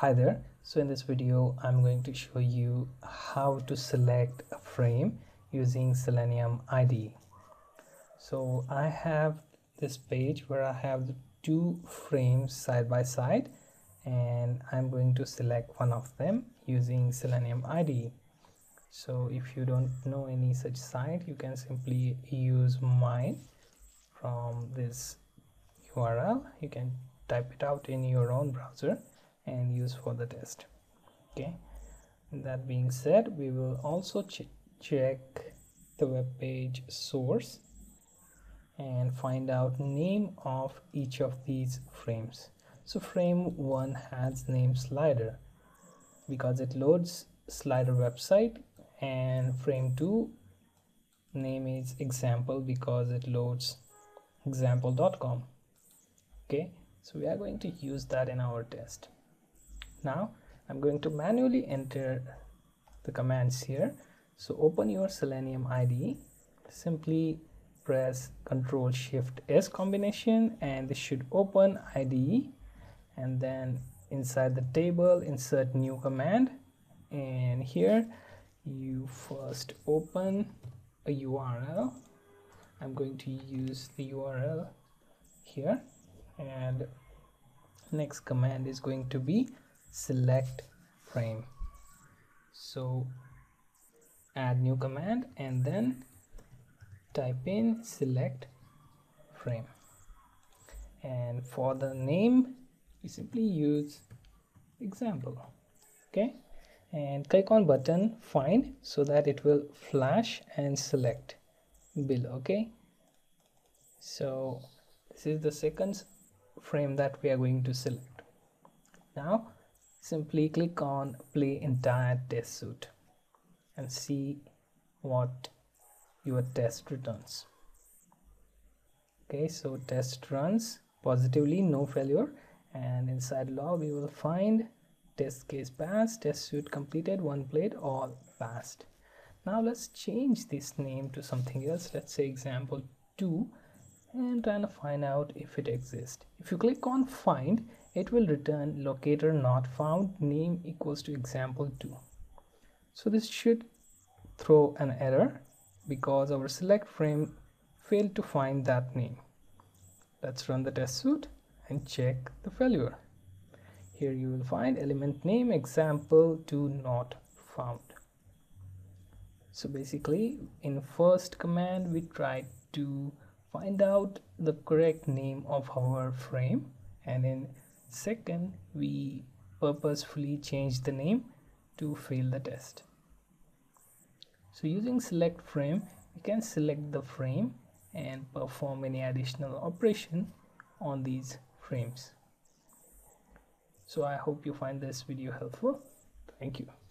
Hi there. So in this video, I'm going to show you how to select a frame using Selenium IDE. So I have this page where I have two frames side by side and I'm going to select one of them using Selenium IDE. So if you don't know any such site, you can simply use mine from this URL. You can type it out in your own browser and use for the test. Okay. That being said we will also ch check the web page source and find out name of each of these frames. So frame one has name slider because it loads slider website and frame 2 name is example because it loads example.com okay. So we are going to use that in our test now. I'm going to manually enter the commands here. So open your selenium IDE simply press Ctrl Shift S combination and this should open IDE and then inside the table insert new command. And here you first open a URL I'm going to use the URL here. And next command is going to be select frame. So add new command and then type in select frame. And for the name we simply use example okay? And click on button find so that it will flash and select below okay? So this is the second frame that we are going to select. Now simply click on play entire test suite and see what your test returns. Okay so test runs positively no failure. And inside log we will find test case passed test suite completed one played all passed. Now let's change this name to something else. Let's say example 2 and trying to find out if it exists. If you click on find it will return locator not found name equals to example 2 so this should throw an error because our select frame failed to find that name. Let's run the test suite and check the failure. Here you will find element name example 2 not found. So basically in first command we tried to find out the correct name of our frame and in second we purposefully change the name to fail the test. So using select frame you can select the frame and perform any additional operation on these frames. So i hope you find this video helpful. Thank you